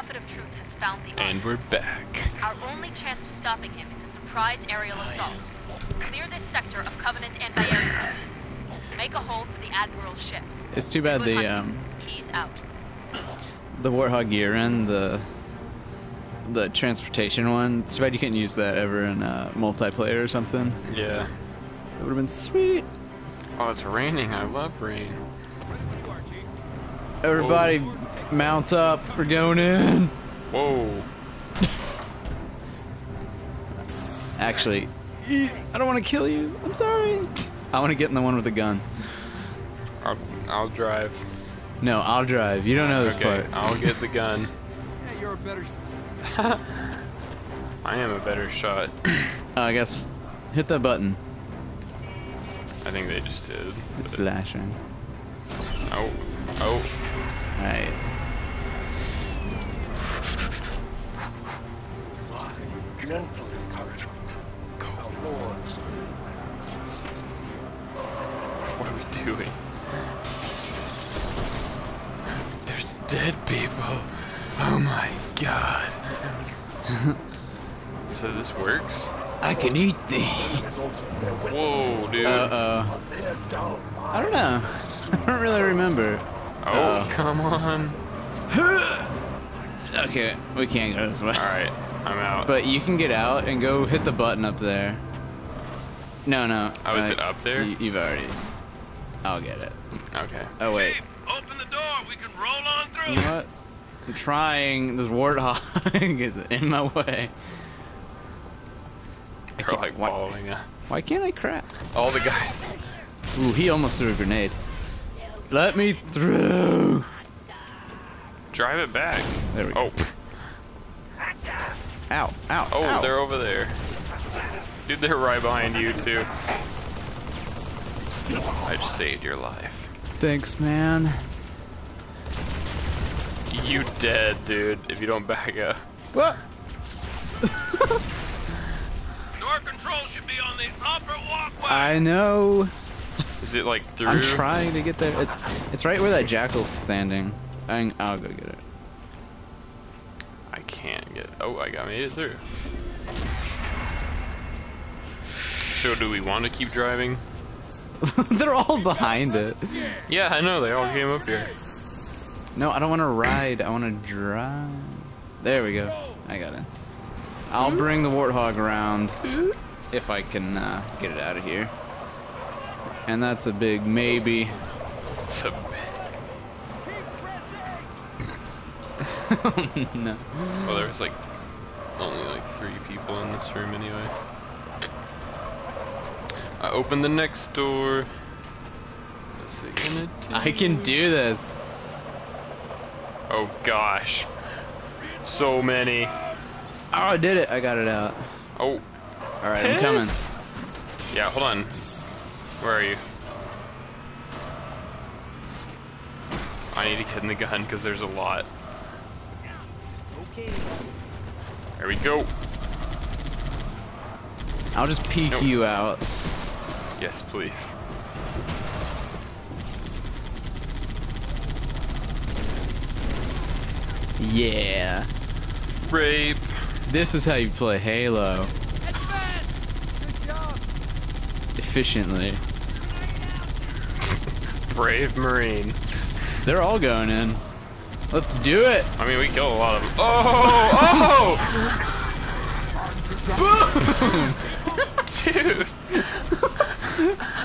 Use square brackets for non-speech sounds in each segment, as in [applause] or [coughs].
Chief, the Prophet of Truth has found the And we're back. Our only chance of stopping him is a surprise aerial assault. Clear this sector of Covenant anti-air defenses. Make a hole for the Admiral's ships. It's too bad Good the hunting. um Keys out. the Warthog gear and the the transportation one. It's too bad you couldn't use that ever in uh, multiplayer or something. Yeah. It would have been sweet. Oh, it's raining. I love rain. Everybody, mount up. We're going in. Whoa. Actually, I don't want to kill you. I'm sorry. I want to get in the one with the gun. I'll, I'll drive. No, I'll drive. You don't know this okay, part. I'll get the gun. [laughs] Yeah, you're a better. I am a better shot. [coughs] Uh, I guess hit that button. I think they just did. It's flashing. Oh. Oh. Alright. Gentle encouragement. Our lords. What are we doing? There's dead people. Oh my god. [laughs] so this works? I can eat these. Whoa, dude. Uh-oh. I don't know. [laughs] I don't really remember. oh, come on. [laughs] Okay, we can't go this way. Alright, I'm out. But you can get out and go hit the button up there. No, no. Oh, is uh, it up there? You, you've already. I'll get it. okay. Oh wait. Chief, open the door. We can roll on through. You know what? I'm trying. This warthog [laughs] is in my way. They're like why- following us. Why can't I crap? All the guys. Ooh, he almost threw a grenade. Let me through. Drive it back. There we go. Oh. Ow, ow, Oh, ow. they're over there. Dude, they're right behind you, too. I just saved your life. Thanks, man. You dead, dude, if you don't back up. What? [laughs] Door control should be on the upper walkway. I know. Is it like through? I'm trying to get there. It's it's right where that jackal's standing. I, I'll go get it. I can't get. Oh, I got made it through. So, do we want to keep driving? [laughs] They're all behind it. Yeah, I know. They all came up here. No, I don't want to ride. I want to drive. There we go. I got it. I'll bring the warthog around if I can uh, get it out of here. And that's a big maybe. It's a [laughs] no. Well, there was like only like three people in this room anyway. I open the next door. What's it gonna do? I can do this. Oh gosh. So many. Oh, I did it. I got it out. Oh. All right, I'm coming. Yeah, hold on. Where are you? I need to get in the gun because there's a lot. There we go. I'll just peek Nope. you out. Yes, please. Yeah. Rape. This is how you play Halo. Efficiently. Brave Marine. They're all going in. Let's do it. I mean, we killed a lot of them. Oh! Oh! [laughs] [laughs] Dude,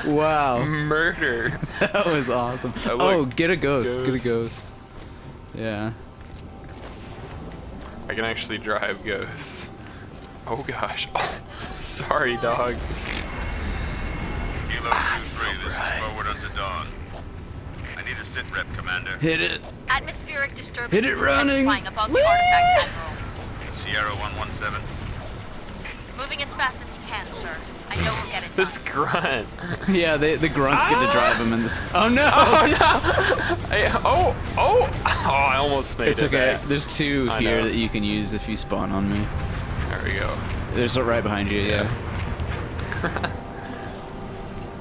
Wow. murder. that was awesome. I Oh, get a ghost. Get a ghost. Yeah. I can actually drive ghosts. Oh gosh. Oh, [laughs] sorry, dog. Kilo Ah, 2-3, so this bright. is forward unto dawn. I need a sit rep, Commander. Hit it. Atmospheric disturbance. Hit it running. Flying above the artifact, Admiral. Sierra 117. Moving as fast as he can, sir. I know we'll get it This grunt. [laughs] Yeah, they, the grunts get to drive them in this. [laughs] Oh no! Oh no! [laughs] I, oh, oh! Oh, I almost made It's it It's okay. back. There's two I here know. that you can use if you spawn on me. There we go. There's a right behind you, yeah.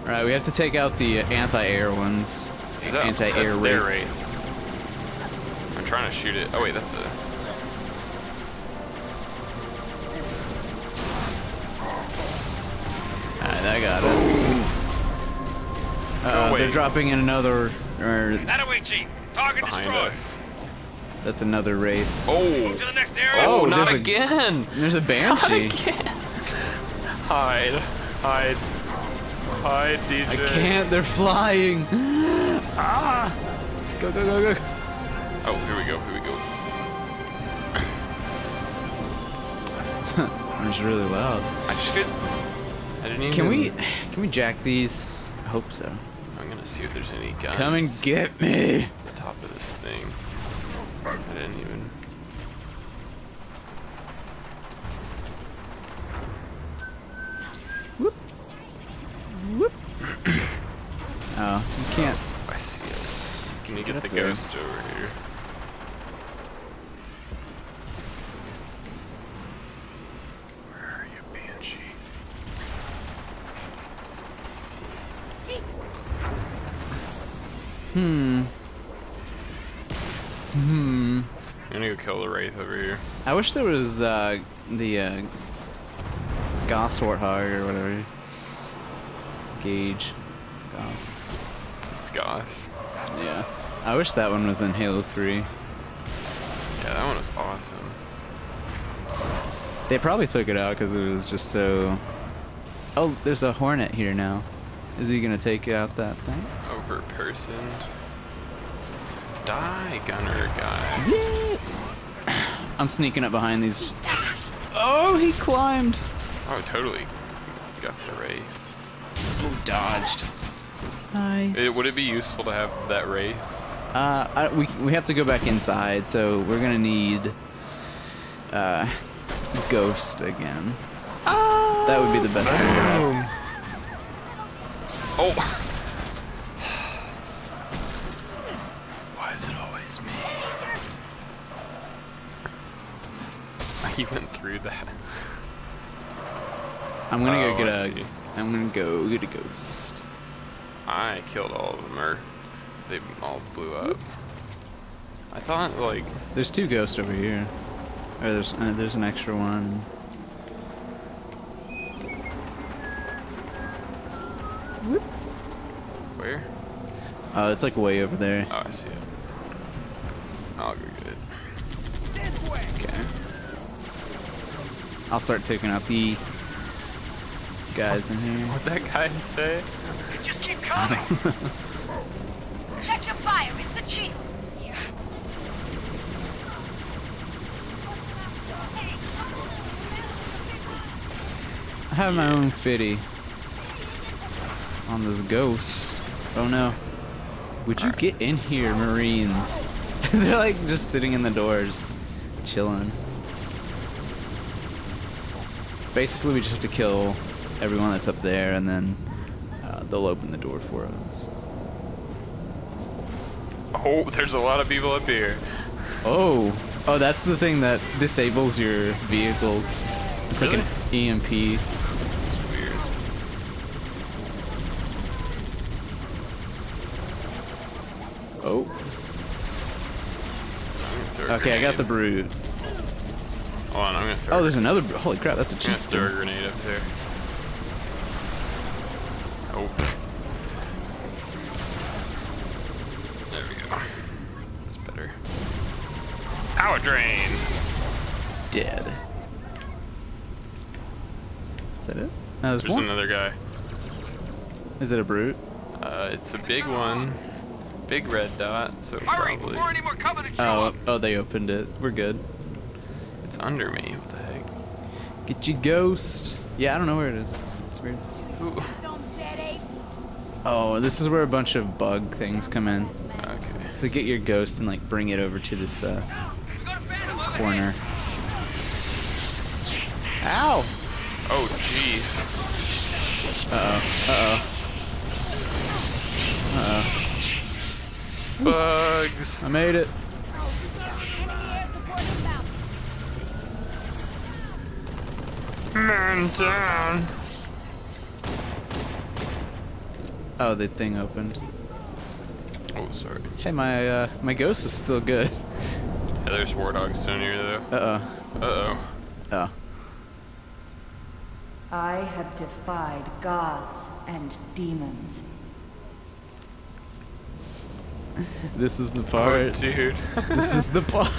Alright, we have to take out the anti-air ones. Is that, Anti-air that's their wraith. I'm I'm trying to shoot it. Oh wait, that's a. Alright, I got it. Uh, wait. they're dropping in another, or That away, Chief. Target behind destroyed. us. that's another wraith. Oh. To the next area. Oh, Oh, not there's a- again. There's a [laughs] banshee. Hide. Hide. Hide, DJ. I can't. They're flying. Ah! Go go go go. Oh, here we go. Here we go. [laughs] It's really loud. I just get. I didn't even. Can we? Can we jack these? I hope so. I'm gonna see if there's any guns. Come and get me. the top of this thing. I didn't even. Get, up the there. ghost over here? Where are you, Banshee? Hmm. Hmm. I'm gonna go kill the wraith over here. I wish there was uh, the uh, Goss Warthog or whatever. Gauge. Goss. It's Goss. Yeah. I wish that one was in Halo 3. Yeah, that one was awesome. They probably took it out because it was just so. Oh, there's a Hornet here now. Is he gonna take out that thing? Over personed. Die, gunner guy. I'm sneaking up behind these. Oh, he climbed. Oh, totally. Got the wraith. Oh, dodged. Nice. It, would it be useful to have that wraith? Uh, I, we we have to go back inside, so we're gonna need uh, Ghost again. That would be the best thing to have. Oh! [sighs] Why is it always me? [laughs] He went through that. I'm gonna Oh, go get I a. see. am gonna go get a Ghost. I killed all of them, or they all blew up. I thought, like, There's two Ghosts over here. Or there's uh, there's an extra one. Whoop. where? Oh, it's like way over there. Oh, I see it. I'll go get it. Okay. I'll start taking out the guys in here. What'd that guy say? Just keep coming. [laughs] Check your fire. It's the chief. I have my own fitty on this ghost. Oh no. Would you get in here, Marines? [laughs] They're like just sitting in the doors, chilling. Basically, we just have to kill everyone that's up there, and then uh, they'll open the door for us. Oh, there's a lot of people up here. Oh, oh, that's the thing that disables your vehicles. It's like an EMP. It's weird. Oh, I'm gonna throw a okay, I got the brute. Hold on, I'm gonna throw. Oh, there's another. Holy crap, that's a I'm gonna throw a grenade up there. Oh. There we go. That's better. Power drain. Dead. Is that it? No, there's, There's one. another guy. Is it a brute? Uh, it's a big one. Big red dot, so Hurry probably before any more Covenant Oh, oh, they opened it. We're good. it's under me. What the heck? Get your ghost. Yeah, I don't know where it is. It's weird. Ooh. Oh, this is where a bunch of bug things come in. Okay. So get your ghost and like bring it over to this uh, We got a phantom over corner. Ow! Oh, jeez. Uh oh. Uh oh. Bugs. I made it. Man down. Oh, the thing opened. Oh, sorry. Hey, my uh, my ghost is still good. Yeah, there's warthogs down here though. Uh oh. Uh oh. oh. Oh. I have defied gods and demons. [laughs] This is the Oh, part. dude. [laughs] this is the [laughs] part.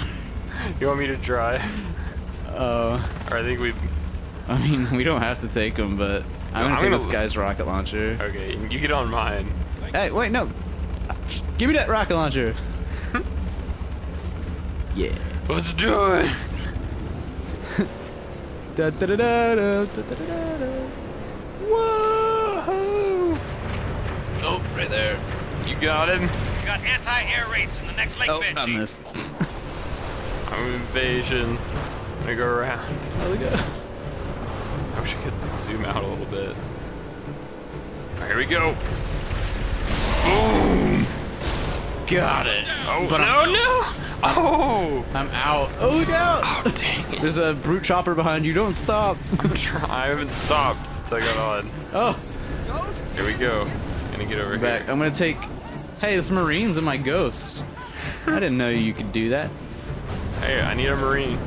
you want me to drive? Oh. Or I think we. I mean, we don't have to take them, but I'm gonna I'm take gonna this guy's rocket launcher. Okay, you get on mine. Hey, wait, no. Give me that rocket launcher. yeah. Let's do it. Da, da, da, da, da, da, da, da, da. Whoa! Oh, right there. You got him. We got anti-air raids from the next lake Oh, Benji. I missed. [laughs] I'm invasion. I'm gonna go around. [laughs] Oh, look go? I wish I could zoom out a little bit. Alright, here we go. Boom! Got it. Oh, But no, I'm- no! Oh! I'm out. Oh, look out. Oh, dang it. There's a brute chopper behind you. Don't stop. [laughs] I'm trying. I haven't stopped since I got on. oh, Here we go. I'm Gonna get over I'm back. here. I'm gonna take. Hey, it's marine's and my ghost. I didn't know you could do that. Hey, I need a marine.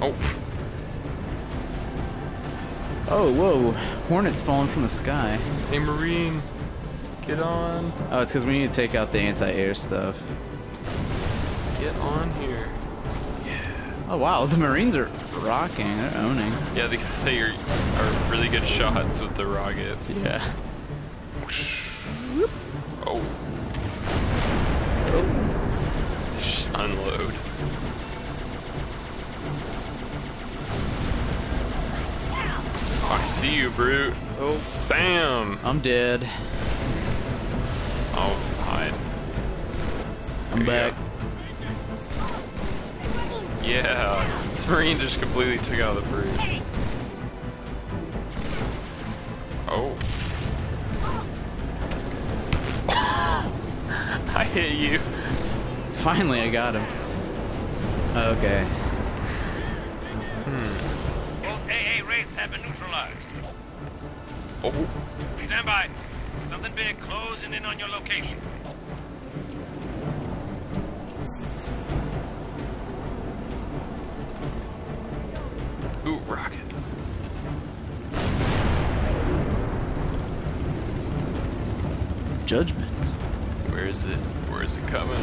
Oh. Oh, whoa. Hornets falling from the sky. hey, marine. Get on. Oh, it's because we need to take out the anti-air stuff. Get on here. Yeah. Oh, wow. The marines are rocking. They're owning. Yeah, these they are, are really good shots with the rockets. Yeah. See you, brute. Oh, bam. I'm dead. Oh, hide. I'm back. Yeah, this marine just completely took out the brute. Oh. [laughs] I hit you. Finally, I got him. Okay. Both have been neutralized. Oh, Stand by. Something big closing in on your location. ooh, rockets. Judgment. Where is it? Where is it coming?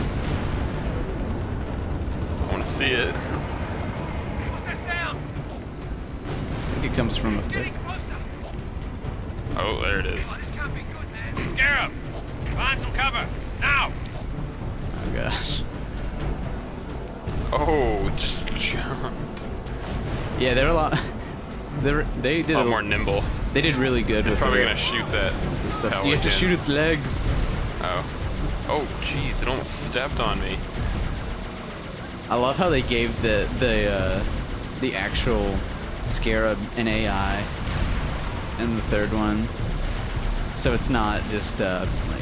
I want to see it. [laughs] Push this down. I think it comes from up there. Oh, there it is. This can't be good, man. Scarab, find some cover. Now. Oh gosh. Oh, just jumped. Yeah, they're a lot. [laughs] They were, they did A a lot more nimble. They did really good. It's with probably the- gonna shoot that. stuff. So you have to shoot its legs. Oh. Oh, jeez, it almost stepped on me. I love how they gave the the uh, the actual scarab an AI in the third one, so it's not just uh, like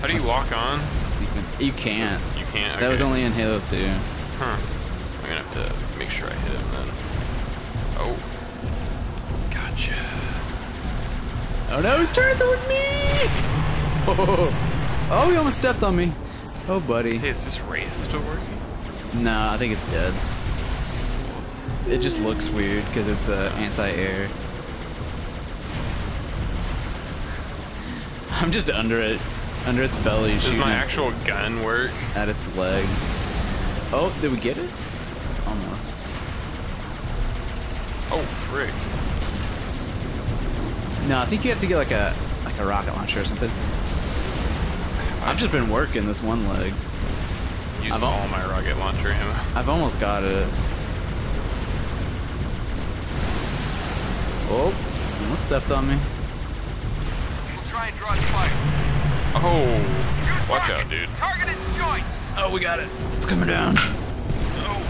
How do you walk on? sequence. You can't. You can't. That was only in Halo 2. Huh. I'm gonna have to make sure I hit him then. Oh. Gotcha. Oh no, he's turning towards me! Oh, [laughs] oh, he almost stepped on me. Oh, buddy. Hey, is this Wraith still working? No, I think it's dead. It just looks weird because it's uh, anti-air. [laughs] I'm just under it, under its belly, Does my actual gun work? at its leg. Oh, did we get it? Almost. Oh, frick. No, I think you have to get like a like a rocket launcher or something. I've just been working this one leg. Use I've all my rocket launcher ammo. I've almost got it. Oh, almost stepped on me. We'll try and draw its fire. Oh, Use watch out, dude. Target its joints. Oh, we got it. It's coming down. Oh.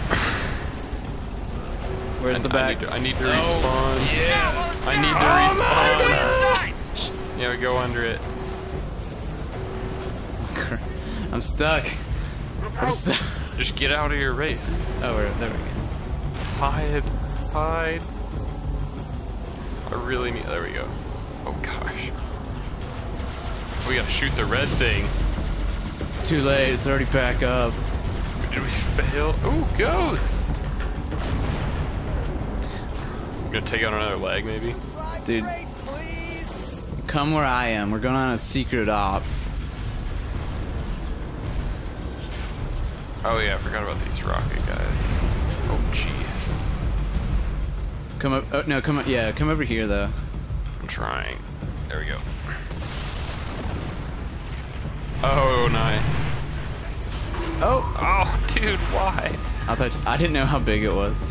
Where's I, the I back? need to, I need to oh, respawn. Yeah. I need to respawn. Inside. Yeah, we go under it. [laughs] I'm stuck. I'm stuck. Just get out of your wraith. Oh, there we go. Hide. Hide. I really need. There we go. Oh gosh. We gotta shoot the red thing. It's too late. It's already back up. Did we fail? Ooh, ghost! Gonna take out another leg, maybe? Dude, come where I am. We're going on a secret op. Oh yeah, I forgot about these rocket guys. Oh jeez. Come up. Oh, no, come up. Yeah, come over here though. I'm trying. There we go. Oh, nice. Oh, Oh, dude, why? I thought I didn't know how big it was.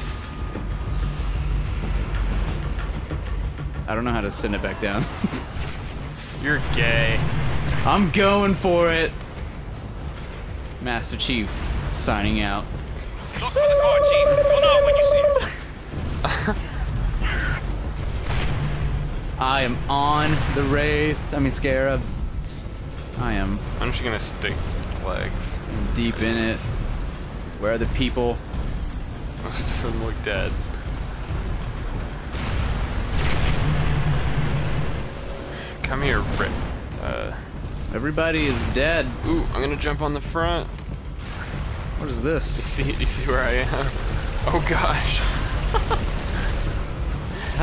I don't know how to send it back down. [laughs] You're gay. I'm going for it. Master Chief, signing out. I am on the Wraith. I mean Scarab. I am I'm just gonna stick legs. deep in it. Where are the people? Most of them look dead. Come here, Rip. Uh, Everybody is dead. ooh, I'm gonna jump on the front. What is this? You see, you see where I am? Oh gosh.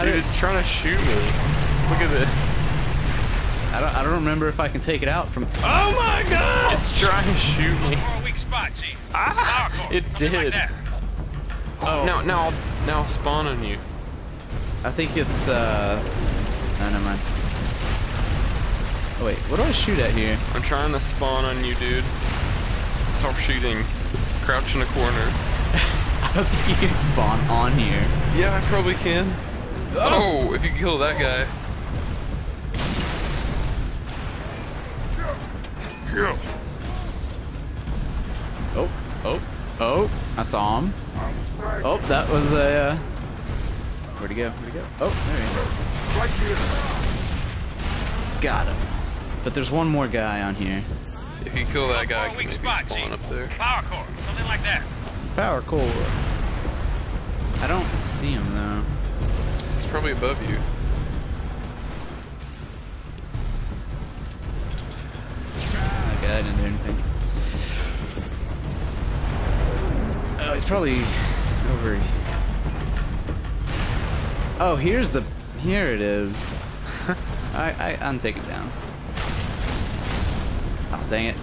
Dude, it's trying to shoot me. Look at this. I don't. I don't remember if I can take it out from. Oh my god! It's trying to shoot me. Weak spot, Chief. Ah, it something like did. Oh, now, now, I'll, now I'll spawn on you. I think it's. uh... No, never mind. Oh, wait, what do I shoot at here? I'm trying to spawn on you, dude. Stop shooting. Crouch in a corner. [laughs] I don't think you can spawn on here. Yeah, I probably can. Oh, if you kill that guy. Yeah. Oh, oh, oh! I saw him. Oh, that was a. Uh... Where'd he go? Where'd he go? Oh, there he is. Got him. But there's one more guy on here. If you kill that guy, I For a can weak maybe spot, spawn Chief. up there. Power core, something like that. Power core. I don't see him though. It's probably above you. Okay, I didn't do anything. Oh, he's probably over. Oh, here's the. Here it is. [laughs] I, I, I'm taking it down. Oh, dang it.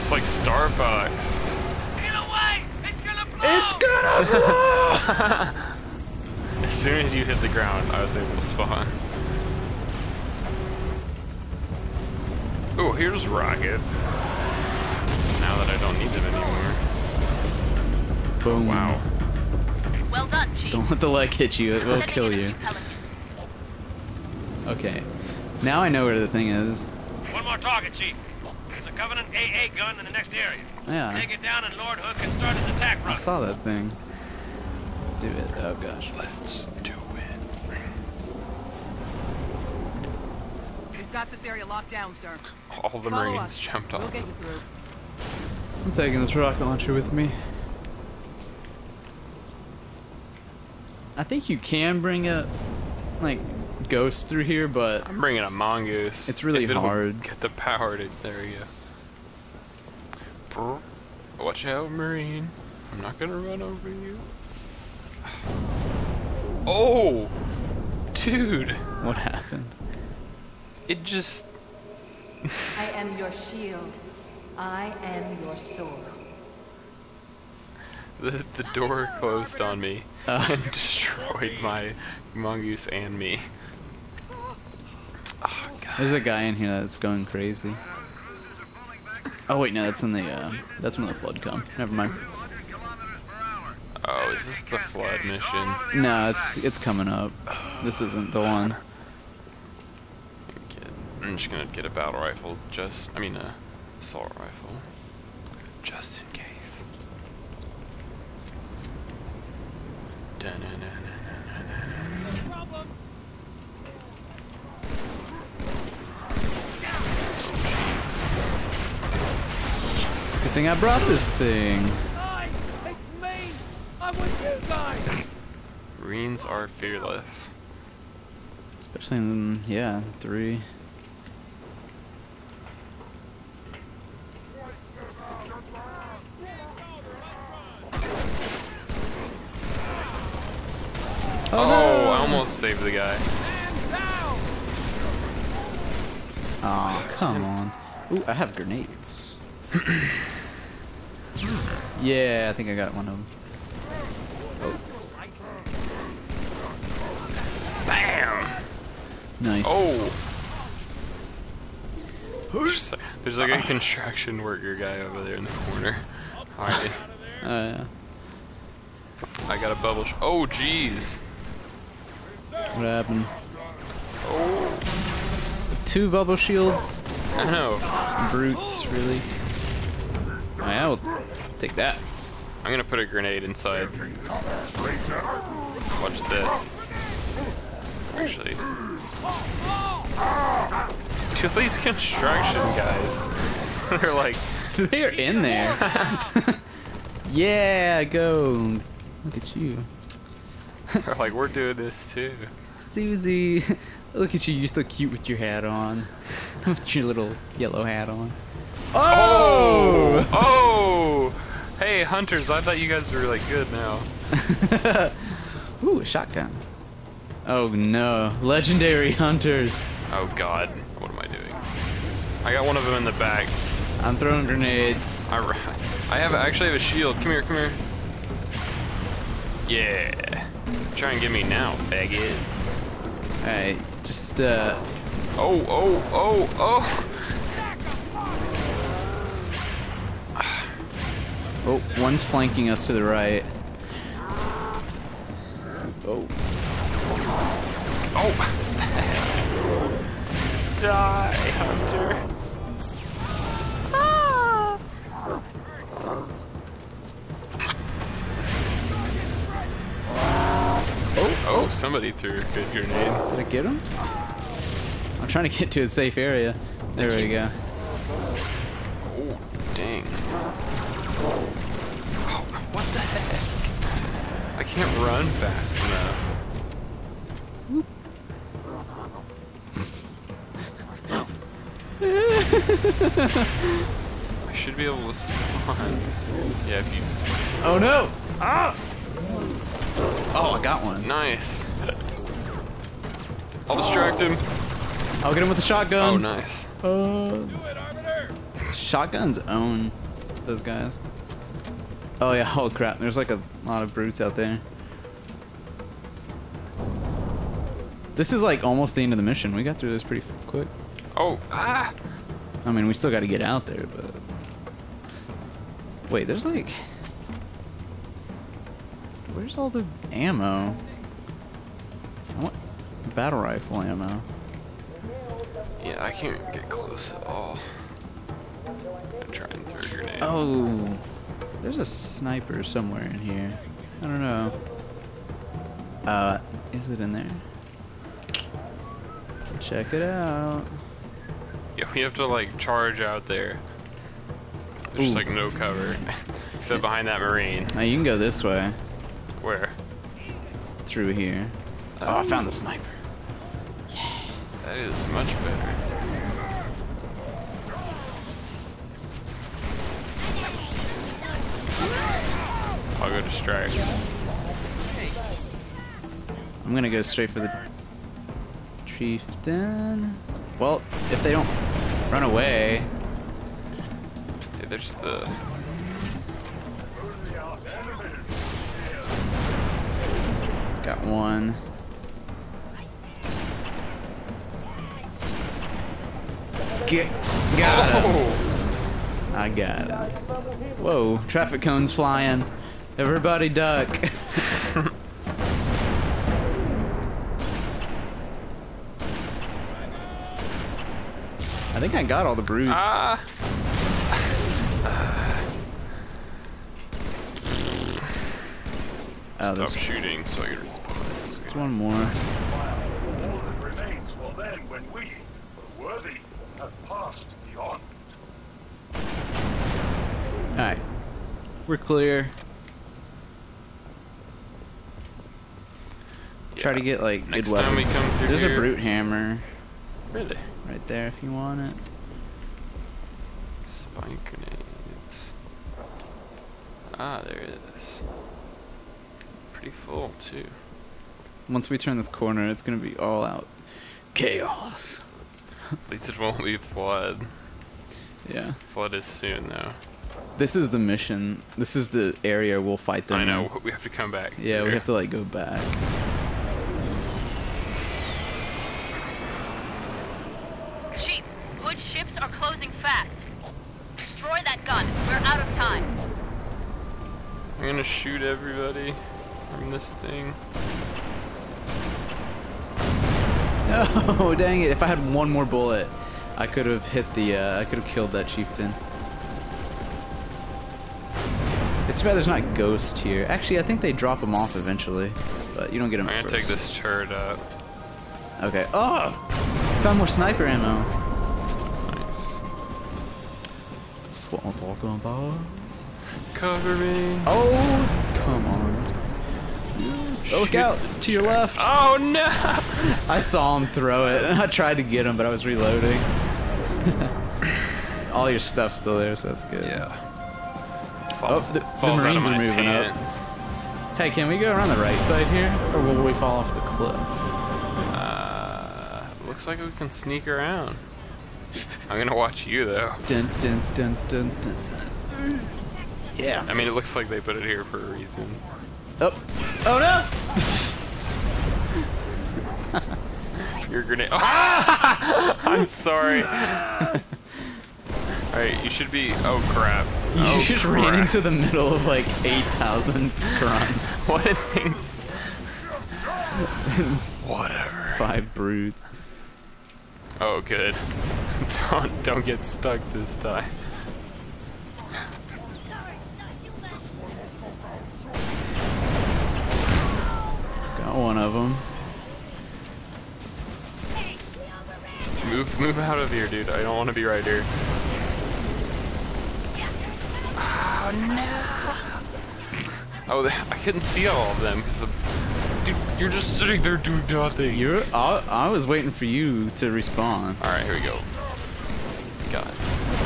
It's like Star Fox. Get away! It's gonna blow! It's gonna blow! [laughs] As soon as you hit the ground, I was able to spawn. Oh, here's rockets. Now that I don't need them anymore. Boom. Wow. Well done, Chief. Don't let the leg hit you, it will kill you. Okay. Now I know where the thing is. One more target, Chief. There's a Covenant AA gun in the next area. Yeah. Take it down and Lord Hood can start his attack run. I saw that thing. Let's do it. Oh gosh. Let's do it. Got this area locked down, sir. All the Follow Marines us. jumped We'll off. get you through. I'm taking this rocket launcher with me. I think you can bring a like ghost through here, but I'm bringing a mongoose. It's really if hard. Get the power to. There we go. Watch out, Marine. I'm not gonna run over you. [sighs] Oh! Dude! what happened? It just. I am your shield. I am your sword. The, the door closed on me Uh. and [laughs] destroyed my mongoose and me. Oh, God. There's a guy in here that's going crazy. Oh wait, no, that's in the uh, that's when the flood come. Never mind. Oh, is this the flood mission? No, it's it's coming up. This isn't the one. I'm just gonna get a battle rifle, just, I mean, a assault rifle, just in case. It's a good thing I brought this thing. Hi, it's me. I'm with you guys. Marines are fearless. Especially in yeah three. Oh, oh, I almost saved the guy. Oh, come on. Ooh, I have grenades. [clears throat] yeah, I think I got one of them. Bam! Nice. Oh! There's, there's like a construction worker guy over there in the corner. Alright, [laughs] Oh, yeah. I got a bubble. Sh oh, jeez. What happened? Two bubble shields? I know. Brutes, really? Oh, yeah, we'll take that. I'm gonna put a grenade inside. Watch this. Actually. To these construction guys. [laughs] They're like, [laughs] They're in there. [laughs] yeah, go. Look at you. they're like, we're doing this too. Susie. [laughs] Look at you, you're so cute with your hat on. [laughs] with your little yellow hat on. Oh! oh! Oh! Hey, hunters, I thought you guys were like good now. [laughs] Ooh, a shotgun. Oh no, legendary hunters. Oh god, what am I doing? I got one of them in the back. I'm throwing grenades. I, ri- I have actually have a shield. Come here, come here. Yeah. Try and get me now, faggots. Alright, just uh Oh, oh, oh, oh! oh, one's flanking us to the right. Oh, Oh! [laughs] Die, hunters! Oh, somebody threw a good grenade. did I get him? I'm trying to get to a safe area. There we go. Oh, dang. Oh, what the heck? I can't run fast enough. [laughs] I should be able to spawn. Yeah, if you. Oh no! Ah! Oh, I got one. Nice. I'll distract him. I'll get him with the shotgun. Oh, nice. Uh, shotguns own those guys. Oh yeah, [laughs] oh crap, there's like a lot of brutes out there. This is like almost the end of the mission. We got through this pretty quick. Oh, ah! I mean, we still got to get out there, but... Wait, there's like... Where's all the ammo? I want battle rifle ammo. Yeah, I can't get close at all. I'm trying and throw a grenade. Oh, there's a sniper somewhere in here. I don't know. Uh, is it in there? Check it out. Yeah, we have to like charge out there. There's just like no cover. [laughs] Except behind that marine. Now you can go this way? Through here. Oh, I found the sniper. Yeah. That is much better. I'll go distract. I'm gonna go straight for the chieftain. Well, if they don't run away, Yeah, there's the. Got one. Get, got him. Oh! I got it. Whoa, traffic cones flying. Everybody duck. [laughs] I think I got all the brutes. Ah! Oh, Stop shooting so I can respawn. there's one more. All remains will then when we, worthy, have passed beyond. Alright. We're clear. Try to get like Next good time we weapons. come through There's here- a brute hammer Really? right there if you want it. Spike grenades. Ah, there it is. Pretty full too. Once we turn this corner, it's gonna be all out chaos. At least it won't be flood. Yeah. Flood is soon though. This is the mission. This is the area we'll fight them. I in. know. We have to come back. Yeah, we have to like go back. Chief, Hood's ships are closing fast. Destroy that gun. We're out of time. I'm gonna shoot everybody from this thing. No, [laughs] dang it! If I had one more bullet, I could have hit the. Uh, I could have killed that chieftain. It's too bad there's not ghost here. Actually, I think they drop them off eventually, but you don't get them. I'm gonna take this turret up. Okay. Oh, found more sniper ammo. Nice. That's what I'm talking about. Cover me. Oh, come on. Oh, look Shoot out to your left. Oh no! I saw him throw it, and [laughs] I tried to get him, but I was reloading. [laughs] All your stuff's still there, so that's good. Yeah. Falls, the- the falls out of Marines are my moving up. Hey, can we go around the right side here, or will we fall off the cliff? Uh, looks like we can sneak around. I'm gonna watch you though. Dun, dun, dun, dun, dun, dun. Yeah. I mean, it looks like they put it here for a reason. Oh. Oh no! [laughs] Your grenade. [laughs] [laughs] I'm sorry. Alright, you should be. Oh crap. You oh, just crap. ran into the middle of like 8,000 grunts. What a thing. Whatever. Five brutes. Oh, good. don't don't get stuck this time. One of them. Move move out of here, dude. I don't want to be right here. Oh no! Oh, I couldn't see all of them because dude, you're just sitting there doing nothing. You're. I, I was waiting for you to respond. All right, here we go. Got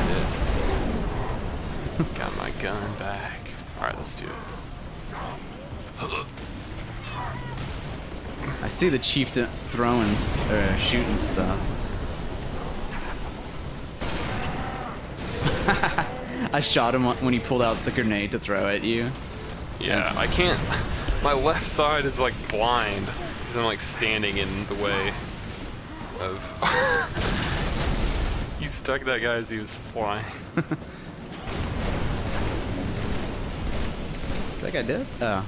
this. [laughs] Got my gun back. All right, let's do it. I see the chieftain throwing, s- or shooting stuff. [laughs] I shot him when he pulled out the grenade to throw at you. Yeah, I can't. My left side is like blind because I'm like standing in the way of. [laughs] you stuck that guy as he was flying. Is [laughs] that guy dead? Oh.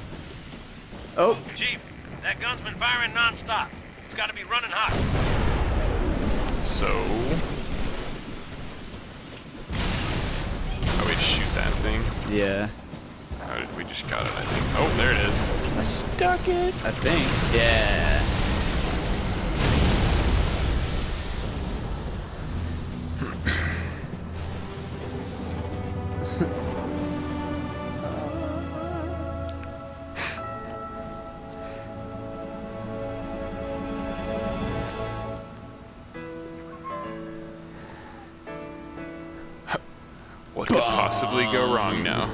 Oh, Chief, that gun's been firing non-stop. It's got to be running hot. So. Oh, we shoot that thing. yeah. How did we just got it? I think. Oh, there it is. I stuck it. I think. Yeah. What could possibly go wrong now?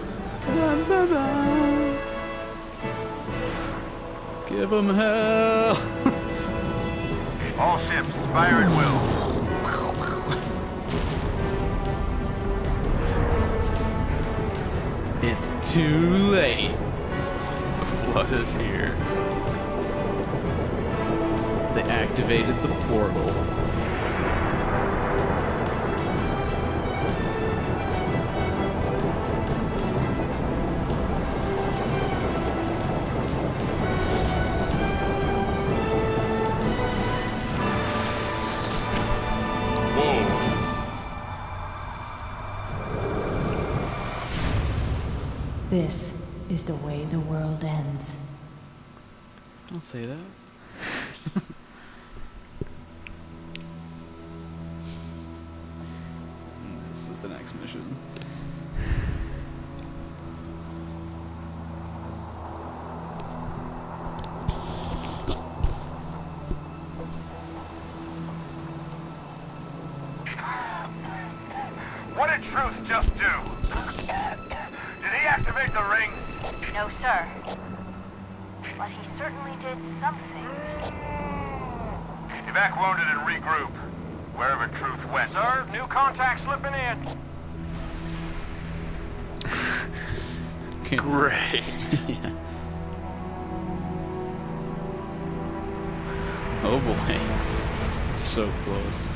Give him hell. [laughs] All ships, fire at will. It's too late. The flood is here. They activated the portal. The way the world ends. Don't say that. [laughs] this is the next mission. [sighs] [laughs] slipping in. Great. [laughs] Oh boy. [laughs] So close.